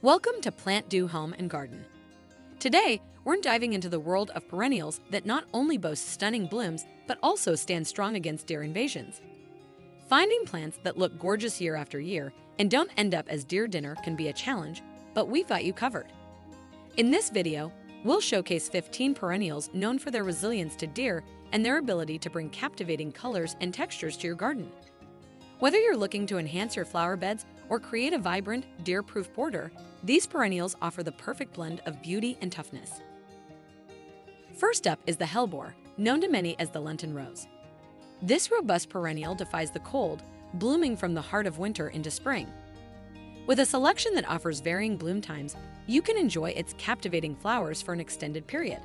Welcome to PlantDo Home and Garden. Today, we're diving into the world of perennials that not only boast stunning blooms, but also stand strong against deer invasions. Finding plants that look gorgeous year after year and don't end up as deer dinner can be a challenge, but we've got you covered. In this video, we'll showcase 15 perennials known for their resilience to deer and their ability to bring captivating colors and textures to your garden. Whether you're looking to enhance your flower beds or create a vibrant, deer-proof border, these perennials offer the perfect blend of beauty and toughness. First up is the hellebore, known to many as the Lenten rose. This robust perennial defies the cold, blooming from the heart of winter into spring. With a selection that offers varying bloom times, you can enjoy its captivating flowers for an extended period.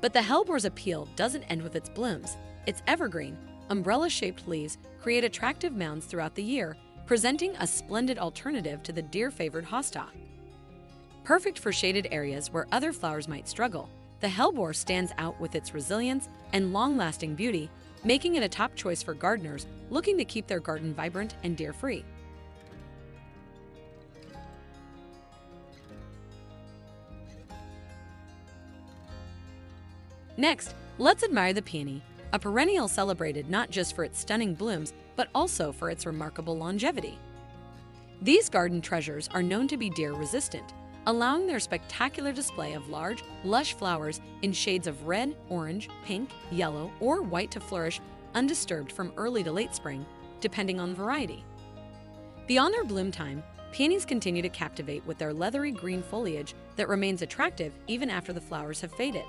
But the hellebore's appeal doesn't end with its blooms. Its evergreen, umbrella-shaped leaves create attractive mounds throughout the year, presenting a splendid alternative to the deer-favored hosta. Perfect for shaded areas where other flowers might struggle, the hellebore stands out with its resilience and long-lasting beauty, making it a top choice for gardeners looking to keep their garden vibrant and deer-free. Next, let's admire the peony, a perennial celebrated not just for its stunning blooms, but also for its remarkable longevity. These garden treasures are known to be deer resistant, allowing their spectacular display of large, lush flowers in shades of red, orange, pink, yellow, or white to flourish undisturbed from early to late spring, depending on variety. Beyond their bloom time, peonies continue to captivate with their leathery green foliage that remains attractive even after the flowers have faded.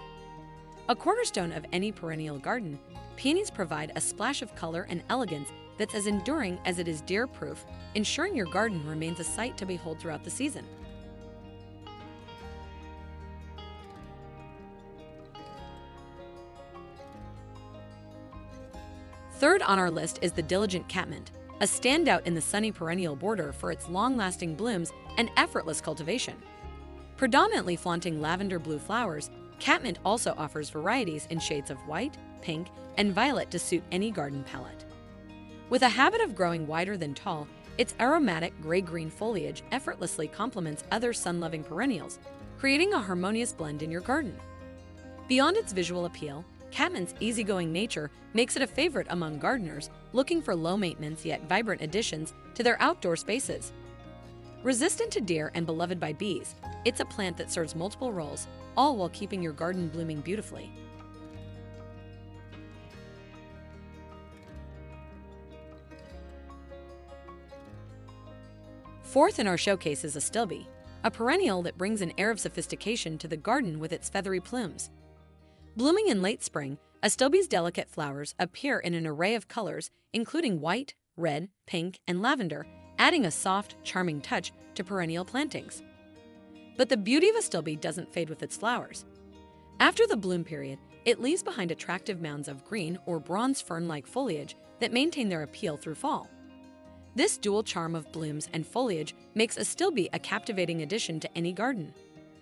A cornerstone of any perennial garden, peonies provide a splash of color and elegance that's as enduring as it is deer-proof, ensuring your garden remains a sight to behold throughout the season. Third on our list is the diligent catmint, a standout in the sunny perennial border for its long-lasting blooms and effortless cultivation. Predominantly flaunting lavender blue flowers, catmint also offers varieties in shades of white, pink, and violet to suit any garden palette. With a habit of growing wider than tall, its aromatic gray-green foliage effortlessly complements other sun-loving perennials, creating a harmonious blend in your garden. Beyond its visual appeal, Catmint's easygoing nature makes it a favorite among gardeners looking for low-maintenance yet vibrant additions to their outdoor spaces. Resistant to deer and beloved by bees, it's a plant that serves multiple roles, all while keeping your garden blooming beautifully. Fourth in our showcase is a astilbe, a perennial that brings an air of sophistication to the garden with its feathery plumes. Blooming in late spring, astilbe's delicate flowers appear in an array of colors, including white, red, pink, and lavender, adding a soft, charming touch to perennial plantings. But the beauty of astilbe doesn't fade with its flowers. After the bloom period, it leaves behind attractive mounds of green or bronze fern-like foliage that maintain their appeal through fall. This dual charm of blooms and foliage makes a astilbe a captivating addition to any garden,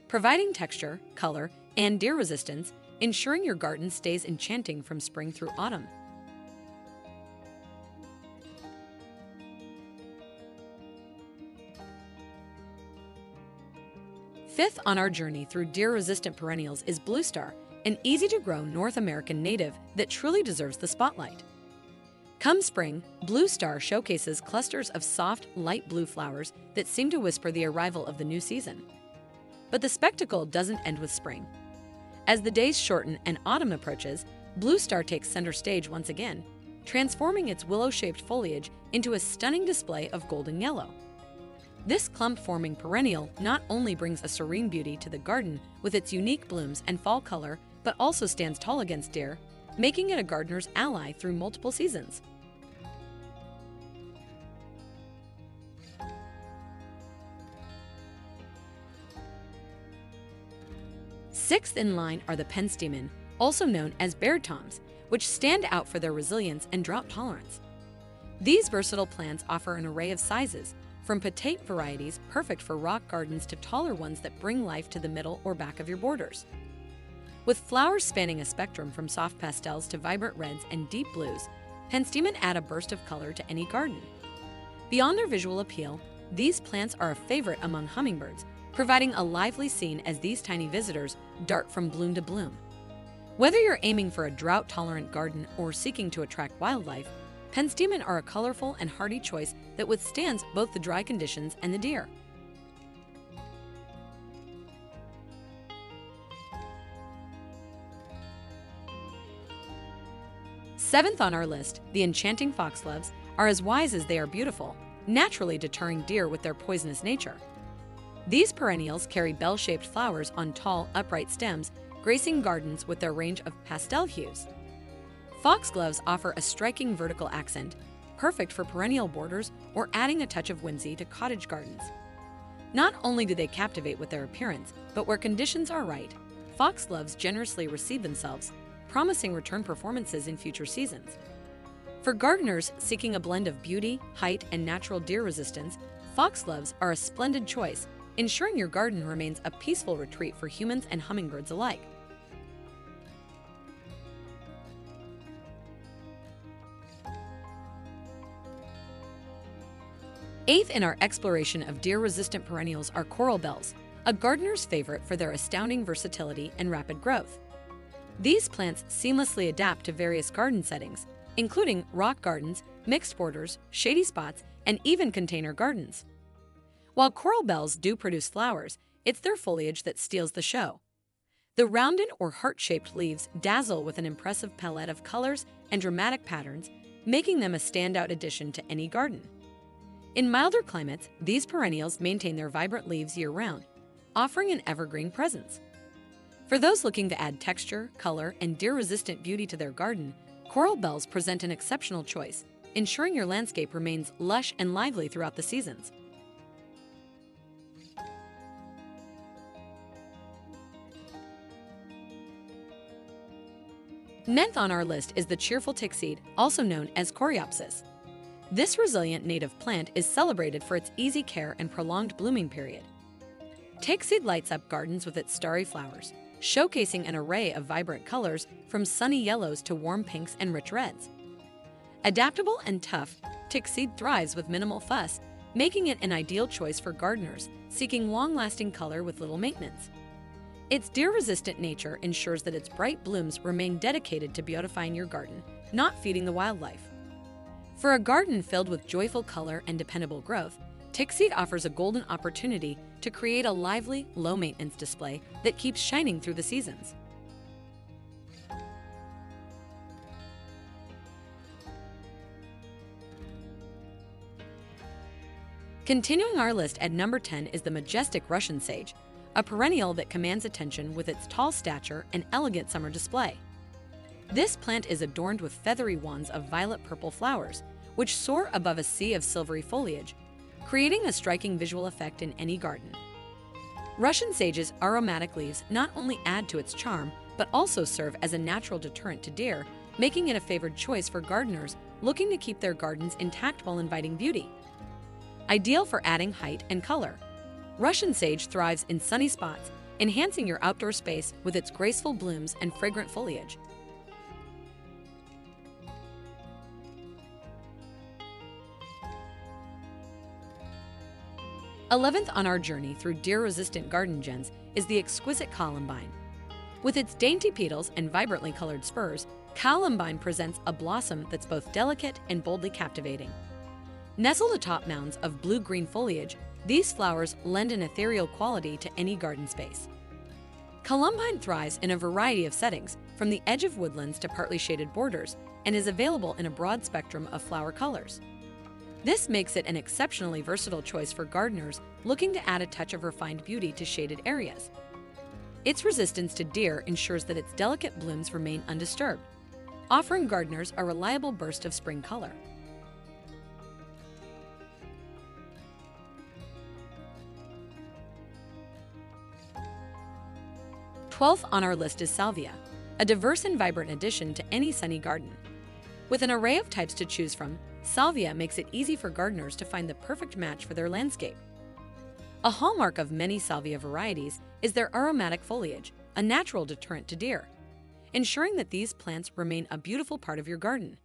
providing texture, color, and deer resistance, ensuring your garden stays enchanting from spring through autumn. Fifth on our journey through deer-resistant perennials is Blue Star, an easy-to-grow North American native that truly deserves the spotlight. Come spring, Blue Star showcases clusters of soft, light blue flowers that seem to whisper the arrival of the new season. But the spectacle doesn't end with spring. As the days shorten and autumn approaches, Blue Star takes center stage once again, transforming its willow-shaped foliage into a stunning display of golden yellow. This clump-forming perennial not only brings a serene beauty to the garden with its unique blooms and fall color, but also stands tall against deer, making it a gardener's ally through multiple seasons. Sixth in line are the penstemon, also known as beardtongues, which stand out for their resilience and drought tolerance. These versatile plants offer an array of sizes, from petite varieties perfect for rock gardens to taller ones that bring life to the middle or back of your borders. With flowers spanning a spectrum from soft pastels to vibrant reds and deep blues, penstemon add a burst of color to any garden. Beyond their visual appeal, these plants are a favorite among hummingbirds, providing a lively scene as these tiny visitors dart from bloom to bloom. Whether you're aiming for a drought tolerant garden or seeking to attract wildlife, penstemon are a colorful and hardy choice that withstands both the dry conditions and the deer. Seventh on our list, the enchanting foxgloves are as wise as they are beautiful, naturally deterring deer with their poisonous nature. These perennials carry bell shaped flowers on tall, upright stems, gracing gardens with their range of pastel hues. Foxgloves offer a striking vertical accent, perfect for perennial borders or adding a touch of whimsy to cottage gardens. Not only do they captivate with their appearance, but where conditions are right, foxgloves generously receive themselves, promising return performances in future seasons. For gardeners seeking a blend of beauty, height, and natural deer resistance, foxgloves are a splendid choice ensuring your garden remains a peaceful retreat for humans and hummingbirds alike. Eighth in our exploration of deer-resistant perennials are coral bells, a gardener's favorite for their astounding versatility and rapid growth. These plants seamlessly adapt to various garden settings, including rock gardens, mixed borders, shady spots, and even container gardens. While coral bells do produce flowers, it's their foliage that steals the show. The rounded or heart-shaped leaves dazzle with an impressive palette of colors and dramatic patterns, making them a standout addition to any garden. In milder climates, these perennials maintain their vibrant leaves year-round, offering an evergreen presence. For those looking to add texture, color, and deer-resistant beauty to their garden, coral bells present an exceptional choice, ensuring your landscape remains lush and lively throughout the seasons. Ninth on our list is the cheerful tickseed, also known as coreopsis. This resilient native plant is celebrated for its easy care and prolonged blooming period. Tickseed lights up gardens with its starry flowers, showcasing an array of vibrant colors from sunny yellows to warm pinks and rich reds. Adaptable and tough, tickseed thrives with minimal fuss, making it an ideal choice for gardeners seeking long-lasting color with little maintenance. Its deer-resistant nature ensures that its bright blooms remain dedicated to beautifying your garden, not feeding the wildlife. For a garden filled with joyful color and dependable growth, Tickseed offers a golden opportunity to create a lively, low-maintenance display that keeps shining through the seasons. Continuing our list at number 10 is the majestic Russian sage, a perennial that commands attention with its tall stature and elegant summer display. This plant is adorned with feathery wands of violet-purple flowers, which soar above a sea of silvery foliage, creating a striking visual effect in any garden. Russian sage's aromatic leaves not only add to its charm, but also serve as a natural deterrent to deer, making it a favored choice for gardeners looking to keep their gardens intact while inviting beauty. Ideal for adding height and color, Russian sage thrives in sunny spots, enhancing your outdoor space with its graceful blooms and fragrant foliage. Eleventh on our journey through deer-resistant garden gems is the exquisite columbine. With its dainty petals and vibrantly colored spurs, columbine presents a blossom that's both delicate and boldly captivating. Nestled atop mounds of blue-green foliage, these flowers lend an ethereal quality to any garden space. Columbine thrives in a variety of settings, from the edge of woodlands to partly shaded borders, and is available in a broad spectrum of flower colors. This makes it an exceptionally versatile choice for gardeners looking to add a touch of refined beauty to shaded areas. Its resistance to deer ensures that its delicate blooms remain undisturbed, offering gardeners a reliable burst of spring color. 12th on our list is salvia, a diverse and vibrant addition to any sunny garden. With an array of types to choose from, salvia makes it easy for gardeners to find the perfect match for their landscape. A hallmark of many salvia varieties is their aromatic foliage, a natural deterrent to deer, ensuring that these plants remain a beautiful part of your garden.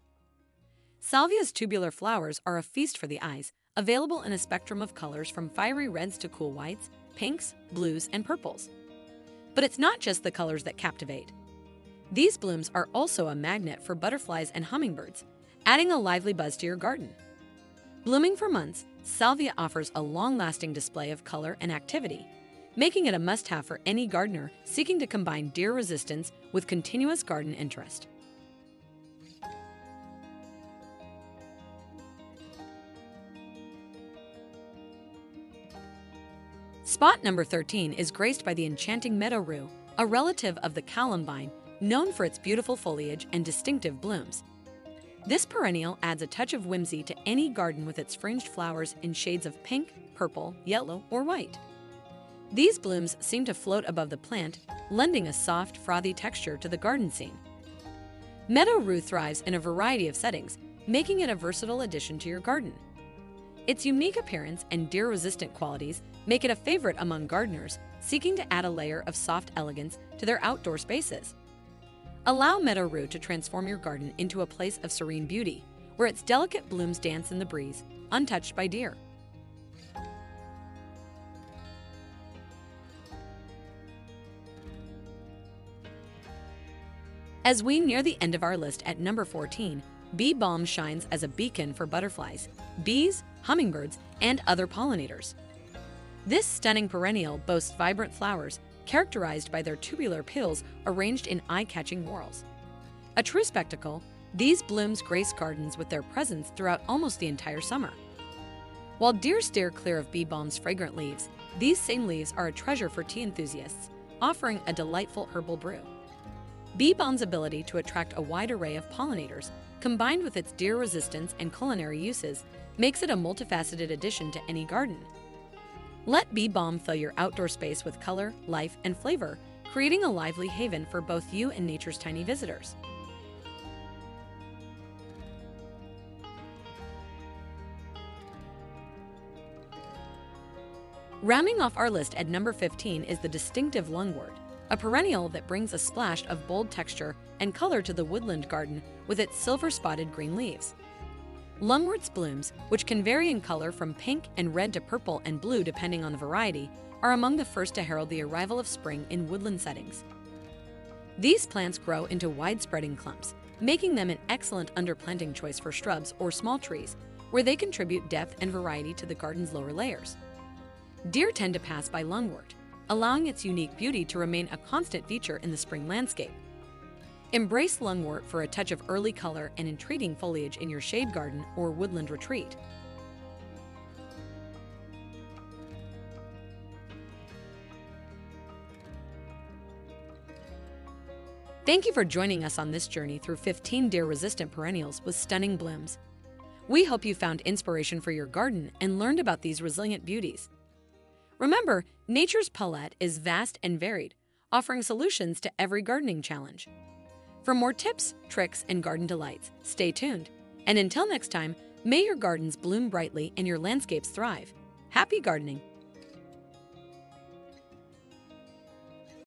Salvia's tubular flowers are a feast for the eyes, available in a spectrum of colors from fiery reds to cool whites, pinks, blues, and purples. But it's not just the colors that captivate. These blooms are also a magnet for butterflies and hummingbirds, adding a lively buzz to your garden. Blooming for months, salvia offers a long lasting display of color and activity, making it a must have for any gardener seeking to combine deer resistance with continuous garden interest. Spot number 13 is graced by the enchanting meadow rue, a relative of the columbine, known for its beautiful foliage and distinctive blooms. This perennial adds a touch of whimsy to any garden with its fringed flowers in shades of pink, purple, yellow, or white. These blooms seem to float above the plant, lending a soft, frothy texture to the garden scene. Meadow rue thrives in a variety of settings, making it a versatile addition to your garden. Its unique appearance and deer resistant qualities make it a favorite among gardeners seeking to add a layer of soft elegance to their outdoor spaces. Allow Meadow Rue to transform your garden into a place of serene beauty, where its delicate blooms dance in the breeze, untouched by deer. As we near the end of our list at number 14, Bee Balm shines as a beacon for butterflies, bees, hummingbirds, and other pollinators. This stunning perennial boasts vibrant flowers characterized by their tubular pills arranged in eye catching whorls. A true spectacle, these blooms grace gardens with their presence throughout almost the entire summer. While deer steer clear of bee balm's fragrant leaves, these same leaves are a treasure for tea enthusiasts, offering a delightful herbal brew. Bee balm's ability to attract a wide array of pollinators, combined with its deer resistance and culinary uses, makes it a multifaceted addition to any garden. Let Bee Balm fill your outdoor space with color, life, and flavor, creating a lively haven for both you and nature's tiny visitors. Rounding off our list at number 15 is the distinctive lungwort, a perennial that brings a splash of bold texture and color to the woodland garden with its silver spotted green leaves. Lungwort's blooms, which can vary in color from pink and red to purple and blue depending on the variety, are among the first to herald the arrival of spring in woodland settings. These plants grow into wide-spreading clumps, making them an excellent underplanting choice for shrubs or small trees, where they contribute depth and variety to the garden's lower layers. Deer tend to pass by lungwort, allowing its unique beauty to remain a constant feature in the spring landscape. Embrace lungwort for a touch of early color and intriguing foliage in your shade garden or woodland retreat. Thank you for joining us on this journey through 15 deer-resistant perennials with stunning blooms. We hope you found inspiration for your garden and learned about these resilient beauties. Remember, nature's palette is vast and varied, offering solutions to every gardening challenge. For more tips, tricks, and garden delights, stay tuned. And until next time, may your gardens bloom brightly and your landscapes thrive. Happy gardening!